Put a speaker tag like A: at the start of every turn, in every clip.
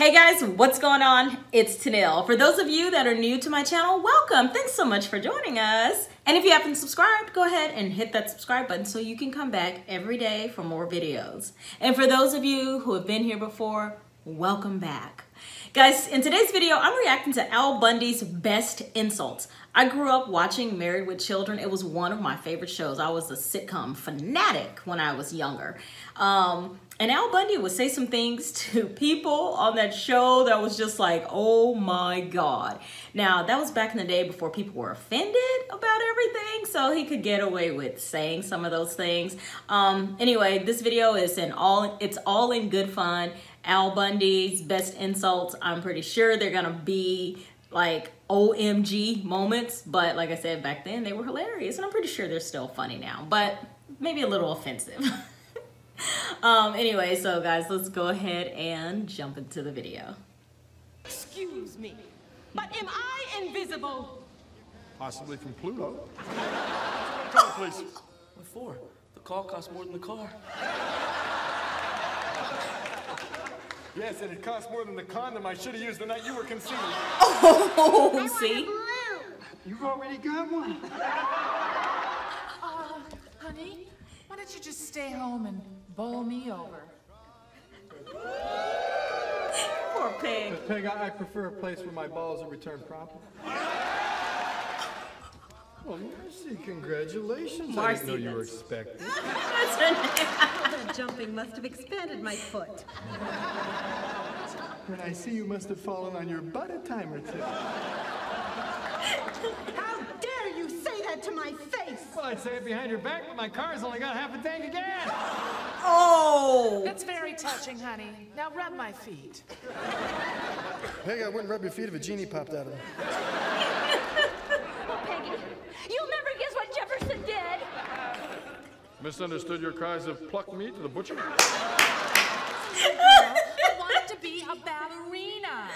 A: Hey guys, what's going on? It's Tennille. For those of you that are new to my channel, welcome. Thanks so much for joining us. And if you haven't subscribed, go ahead and hit that subscribe button so you can come back every day for more videos. And for those of you who have been here before, welcome back. Guys, in today's video, I'm reacting to Al Bundy's best insults. I grew up watching Married with Children. It was one of my favorite shows. I was a sitcom fanatic when I was younger. Um, and Al Bundy would say some things to people on that show that was just like, oh my God. Now, that was back in the day before people were offended about everything, so he could get away with saying some of those things. Um, anyway, this video is in all, it's all in good fun. Al Bundy's best insults, I'm pretty sure they're gonna be like OMG moments, but like I said, back then they were hilarious, and I'm pretty sure they're still funny now, but maybe a little offensive. um, anyway, so guys, let's go ahead and jump into the video.
B: Excuse me, but am I invisible?
C: Possibly from Pluto. Call, please.
D: What for? The call costs more than the car.
C: Yes, and it costs more than the condom I should have used the night you were conceived.
A: Oh, see?
C: You've already got one.
E: Uh, honey, why don't you just stay home and bowl me over?
A: Poor pig.
F: Peg, I, I prefer a place where my balls are returned promptly. Well, Marcy, congratulations. I didn't know you were
A: that's-
F: expecting.
A: That's her name.
G: That jumping must have expanded my foot.
C: When I see you must have fallen on your butt a time or two.
G: How dare you say that to my face?
F: Well, I'd say it behind your back, but my car's only got half a tank of gas.
A: Oh!
E: That's very touching, honey. Now rub my feet.
C: Peg, I wouldn't rub your feet if a genie popped out of them.
H: Peggy, you'll never guess what Jefferson did.
C: Misunderstood your cries of pluck me to the butcher?
E: I want to be a ballerina.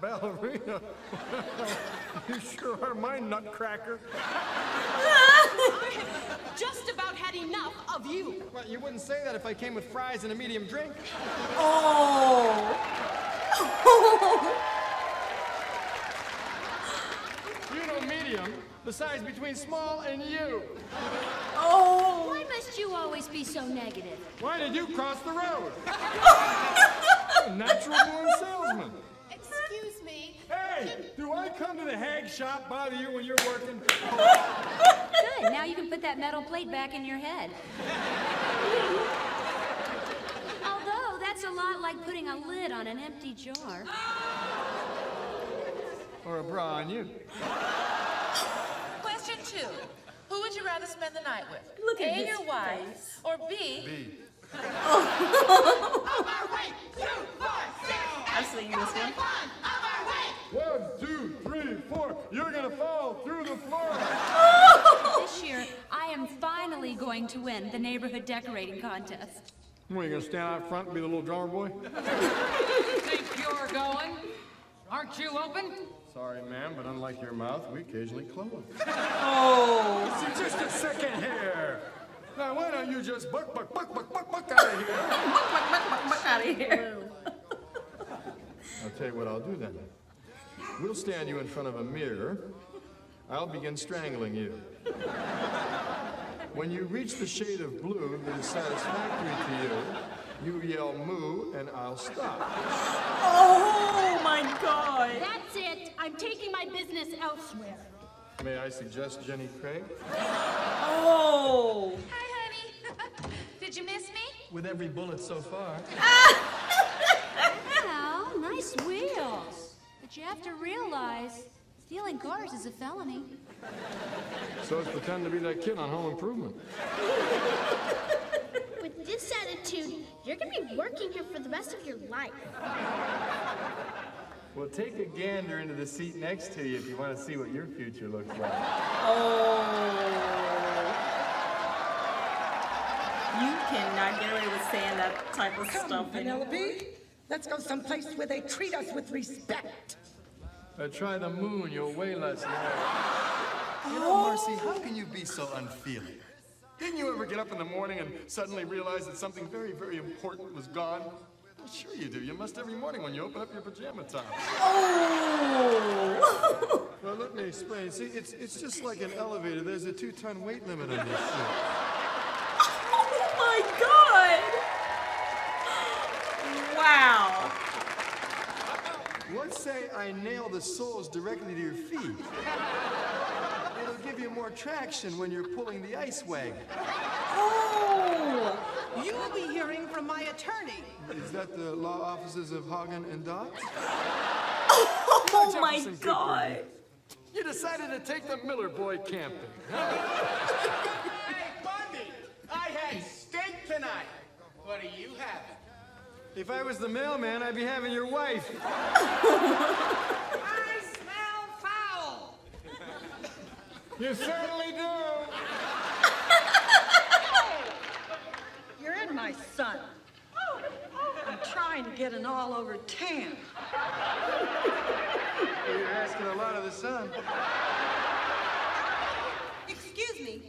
C: Ballerina. you sure are my nutcracker.
B: Just about had enough of you.
F: Well, you wouldn't say that if I came with fries and a medium drink.
A: Oh!
F: You know medium, the size between small and you.
A: Oh!
H: Why must you always be so negative?
F: Why did you cross the road? Natural born salesman.
E: Excuse me.
F: Hey, do I come to the hag shop bother you when you're working?
H: Good. Now you can put that metal plate back in your head. Although that's a lot like putting a lid on an empty jar.
F: Or a bra on you?
E: Question two. Who would you rather spend the night with?
A: Look at
E: A,
A: his
E: your wife, or B,
C: B. Oh.
A: I've seen this one.
C: One, two, three, four. You're gonna fall through the floor.
H: This year, I am finally going to win the neighborhood decorating contest.
F: What, you gonna stand out front and be the little drummer boy?
E: think you're going? Aren't you open?
C: Sorry, ma'am, but unlike your mouth, we occasionally close.
A: Oh!
C: So just a second here. Now, why don't you just buck, buck, buck, buck, buck, buck out of here?
A: buck, buck, buck, buck, buck out of here.
C: I'll tell you what I'll do then. We'll stand you in front of a mirror. I'll begin strangling you. When you reach the shade of blue that is satisfactory to you, you yell moo and I'll stop.
A: Oh my god!
H: That's it. I'm taking my business elsewhere.
C: May I suggest Jenny Craig?
A: Oh!
E: Hi, honey. Did you miss me?
F: With every bullet so far.
H: Well, nice wheels. But you have to realize, stealing cars is a felony.
C: So it's pretend to be that kid on Home Improvement.
I: With this attitude, you're gonna be working here for the rest of your life.
F: Well, take a gander into the seat next to you if you want to see what your future looks like.
A: Oh! You cannot get away with saying that type of
G: Come,
A: stuff anymore.
G: Penelope. Let's go someplace where they treat us with respect.
F: Uh, try the moon, you'll weigh less now.
C: You know, Marcy, how can you be so unfeeling? Didn't you ever get up in the morning and suddenly realize that something very, very important was gone? Sure you do. You must every morning when you open up your pajama top.
A: Oh!
C: Well, let me explain. See, it's, it's just like an elevator. There's a two-ton weight limit on this thing.
A: oh my god! Wow.
C: Let's say I nail the soles directly to your feet. It'll give you more traction when you're pulling the ice wagon.
A: Oh!
B: You will be hearing from my attorney.
C: Is that the law offices of Hagen and Dodds?
A: Oh my
C: Jefferson Cooper.
A: god!
C: You decided to take the Miller boy camping.
J: Hey, Bundy! I had steak tonight. What are you having?
C: If I was the mailman, I'd be having your wife. You certainly do.
G: You're in my son. I'm trying to get an all-over tan.
C: You're asking a lot of the sun.
B: Excuse me.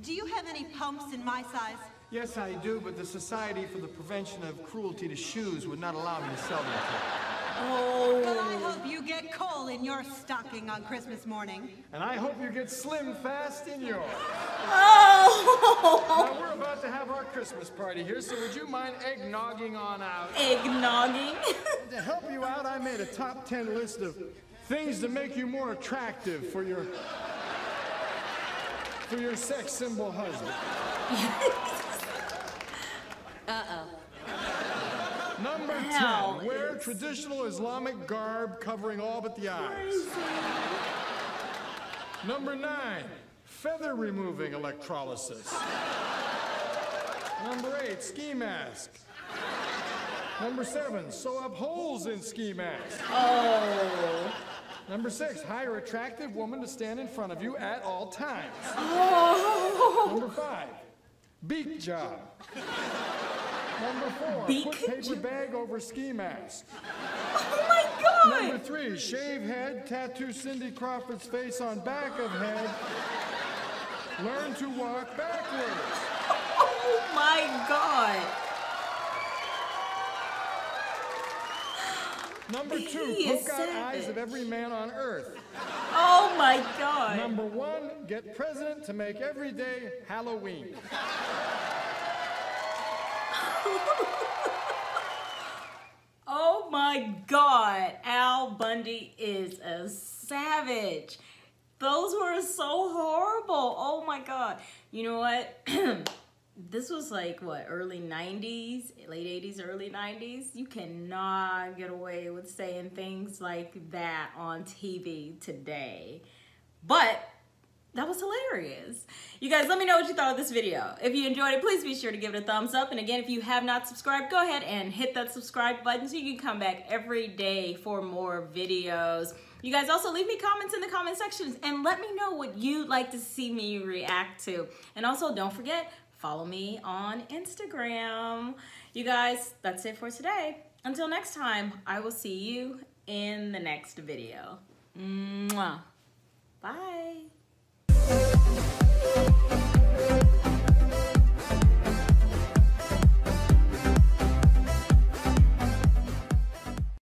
B: Do you have any pumps in my size?
C: Yes, I do, but the Society for the Prevention of Cruelty to Shoes would not allow me to sell them to you.
B: But I hope you get coal in your stocking on Christmas morning.
C: And I hope you get slim fast in yours.
A: Oh!
C: Now, we're about to have our Christmas party here, so would you mind eggnogging on out?
A: Eggnogging.
C: To help you out, I made a top 10 list of things to make you more attractive for your for your sex symbol husband. Uh-oh. Number 10,
A: Hell,
C: wear traditional Islamic garb covering all but the eyes. Number 9, feather removing electrolysis. Number 8, ski mask. Number seven, sew up holes in ski mask.
A: Oh.
C: Number six, hire attractive woman to stand in front of you at all times.
A: Oh.
C: Number five, beak job. Number four,
A: Beak
C: put paper bag over ski mask.
A: Oh my god!
C: Number three, shave head, tattoo Cindy Crawford's face on back of head. Learn to walk backwards.
A: Oh my god!
C: Number two,
A: He is
C: poke out eyes of every man on earth.
A: Oh my god!
C: Number one, get president to make every day Halloween.
A: Oh my god, Al Bundy is a savage. Those were so horrible. Oh my god. You know what? this was like what, early 90s, late 80s, early 90s. You cannot get away with saying things like that on TV today. But that was hilarious. You guys, let me know what you thought of this video. If you enjoyed it, please be sure to give it a thumbs up. And again, if you have not subscribed, go ahead and hit that subscribe button so you can come back every day for more videos. You guys also leave me comments in the comment sections and let me know what you'd like to see me react to. And also, don't forget, follow me on Instagram. You guys, that's it for today. Until next time, I will see you in the next video. Mwah. Bye.